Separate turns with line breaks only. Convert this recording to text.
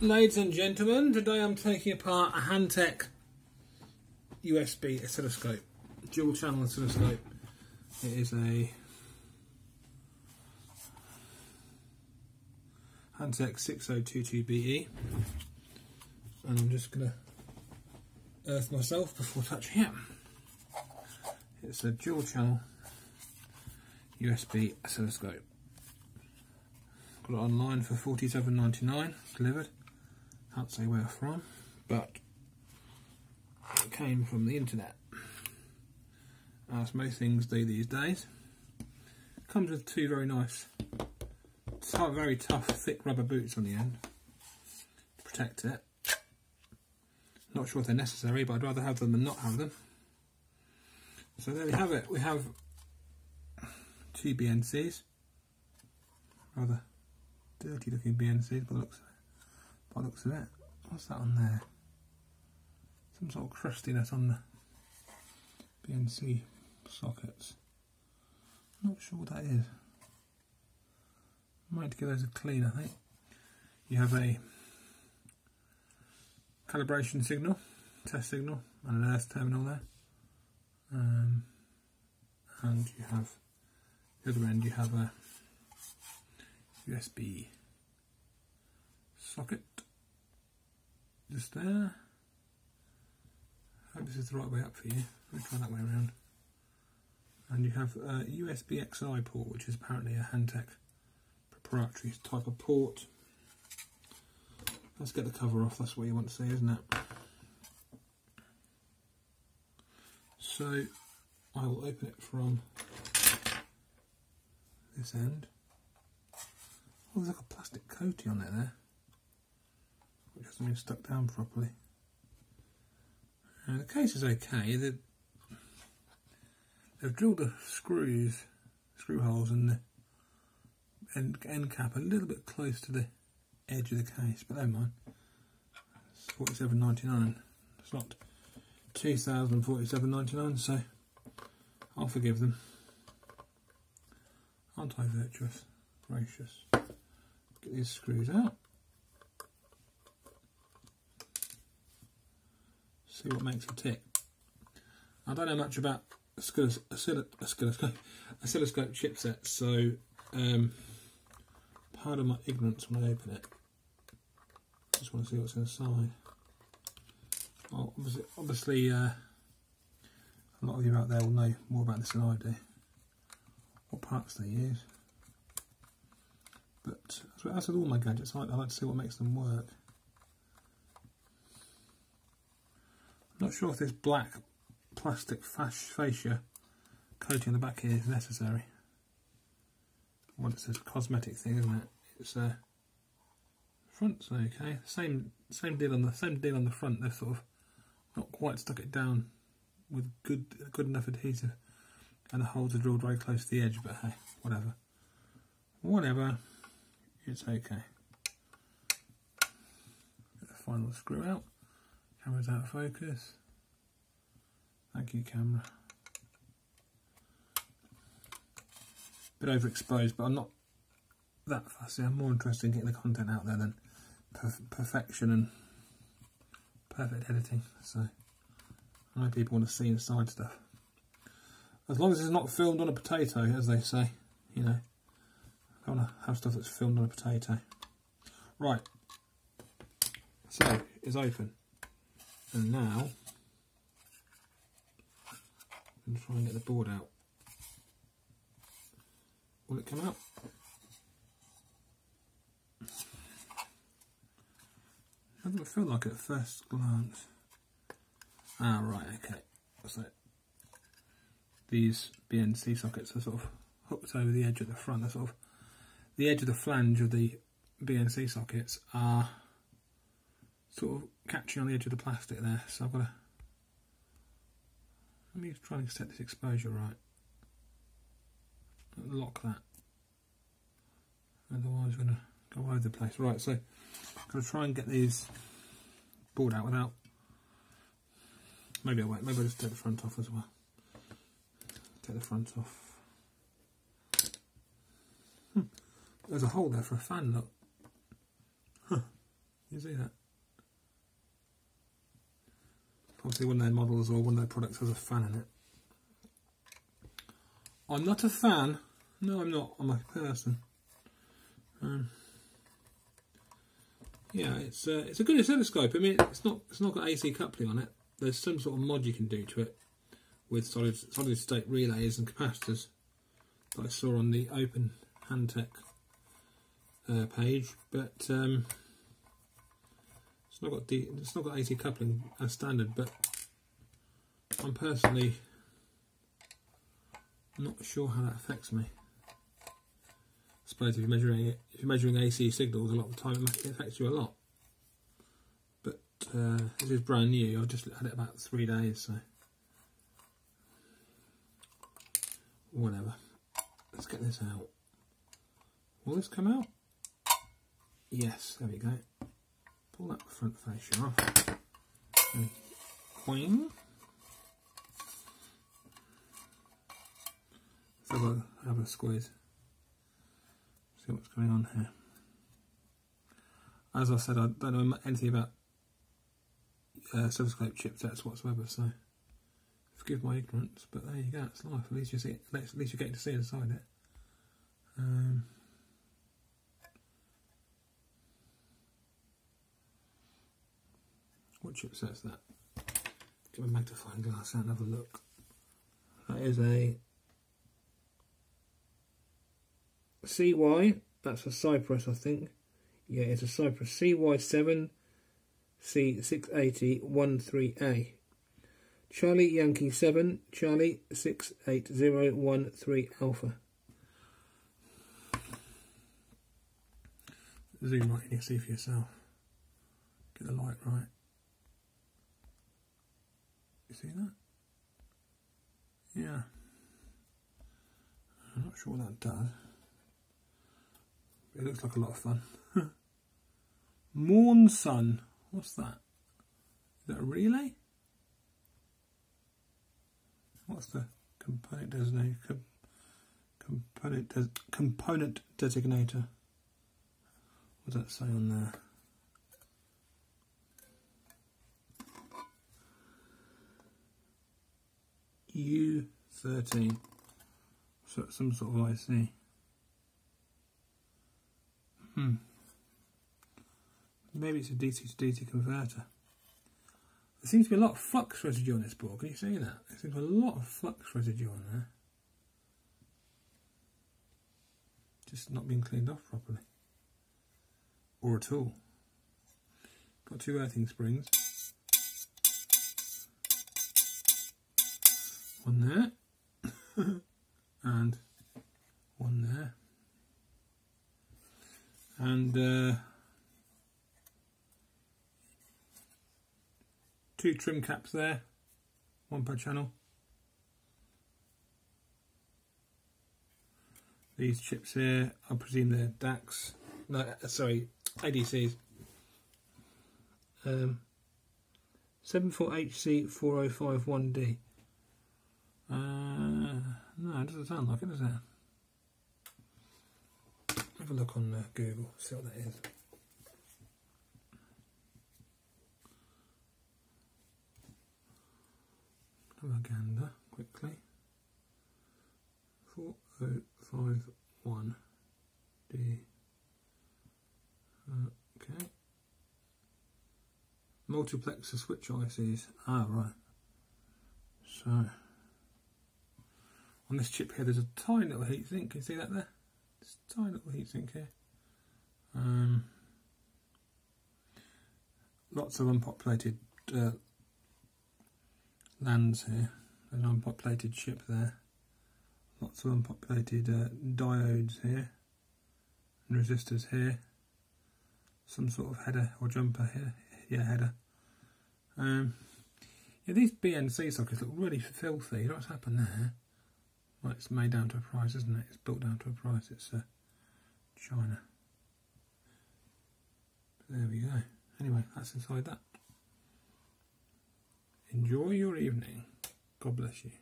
Ladies and gentlemen, today I'm taking apart a Hantek USB oscilloscope, dual channel oscilloscope. It is a Hantek 6022BE and I'm just going to earth myself before touching it. It's a dual channel USB oscilloscope. Got it online for forty-seven ninety-nine delivered. Can't say where from, but it came from the internet. As most things do these days. Comes with two very nice, very tough, thick rubber boots on the end to protect it. Not sure if they're necessary, but I'd rather have them than not have them. So there we have it. We have two BNCs, rather dirty looking BNCs the looks. By looks of it. What's that on there? Some sort of crustiness on the BNC sockets. Not sure what that is. Might give those a clean, I think. You have a calibration signal, test signal, and an earth terminal there. Um, and you have the other end you have a USB socket just there. I hope this is the right way up for you. Let me try that way around. And you have a USB XI port, which is apparently a Hantek proprietary type of port. Let's get the cover off, that's what you want to see, isn't it? So I will open it from this end. Oh, there's like a plastic coating on it there, which hasn't been stuck down properly. The case is okay. They've, they've drilled the screws, screw holes in the end, end cap a little bit close to the edge of the case, but never mind. It's forty-seven ninety-nine. It's not two thousand forty-seven ninety-nine, so I'll forgive them. Aren't I virtuous? Gracious. Get these screws out. See what makes it tick. I don't know much about oscilloscope, chipsets, so um, pardon my ignorance when I open it. Just want to see what's inside. Well, obviously, obviously uh, a lot of you out there will know more about this than I do. What parts they use. But as with all my gadgets, I like to see what makes them work. I'm not sure if this black plastic fascia coating on the back here is necessary. Well, it's a cosmetic thing, isn't it? It's uh, front's okay. Same same deal on the same deal on the front. They've sort of not quite stuck it down with good good enough adhesive and the holes are drilled very close to the edge but hey whatever whatever it's okay Get the final screw out camera's out of focus thank you camera bit overexposed but I'm not that fussy I'm more interested in getting the content out there than perf perfection and perfect editing so I know people want to see inside stuff. As long as it's not filmed on a potato, as they say, you know. I want to have stuff that's filmed on a potato. Right. So, it's open. And now, I'm try and get the board out. Will it come out? Doesn't feel like at first glance. Ah, right, okay. So these BNC sockets are sort of hooked over the edge of the front. They're sort of the edge of the flange of the BNC sockets are sort of catching on the edge of the plastic there. So I've got to let me try and set this exposure right. Lock that. Otherwise, we're going to go over the place. Right, so I'm going to try and get these board out without Maybe I won't. Maybe I'll just take the front off as well. Take the front off. Hmm. There's a hole there for a fan, look. Huh. You see that? Obviously, one of their models or one of their products has a fan in it. I'm not a fan. No, I'm not. I'm a person. Um, yeah, it's uh, it's a good oscilloscope. I mean, it's not it's not got AC coupling on it. There's some sort of mod you can do to it with solid solid state relays and capacitors that I saw on the Open Handtech uh, page, but um, it's not got D, it's not got AC coupling as standard. But I'm personally not sure how that affects me. I suppose if you're measuring it, if you're measuring AC signals, a lot of the time it affects you a lot. But uh, this is brand new. I've just had it about three days, so whatever. Let's get this out. Will this come out? Yes, there we go. Pull that front fascia off. And queen. Let's have a, have a squeeze. See what's going on here. As I said, I don't know anything about uh, oscilloscope chipsets whatsoever, so forgive my ignorance, but there you go, it's life. At least you see it, at least you're to see inside it. Um, What chipset's that? Get my magnifying glass out and have a look. That is a CY, that's a Cypress I think. Yeah, it's a Cypress CY7 C68013A. Charlie Yankee 7, Charlie 68013 Alpha. Zoom right in, you see for yourself. Get the light right. You see that? Yeah. I'm not sure what that does. It looks like a lot of fun. Mornsun. What's that? Is that a relay? What's the component designator? component des component designator. What does that say on there? U13. So some sort of IC. Hmm. Maybe it's a DC to DC converter. There seems to be a lot of flux residue on this board. Can you see that? There seems a lot of flux residue on there. Just not being cleaned off properly. Or at all. Got two earthing springs. one there and one there. And uh, two trim caps there. One per channel. These chips here I presume they're DACs. No uh, sorry ADCs um, 74HC4051D uh, no, it doesn't sound like it, does it? Have a look on uh, Google, see what that is. Propaganda, quickly. 4051 D. Okay. Multiplexer switch ICs. Ah, right. So on this chip here there's a tiny little heatsink, can you see that there? Just a tiny little heatsink here. Um, lots of unpopulated uh, lands here. An unpopulated chip there. Lots of unpopulated uh, diodes here. And resistors here. Some sort of header or jumper here. Yeah, header. Um, yeah, these BNC sockets look really filthy. You know what's happened there? Well, it's made down to a price, isn't it? It's built down to a price. It's uh, China. There we go. Anyway, that's inside that. Enjoy your evening. God bless you.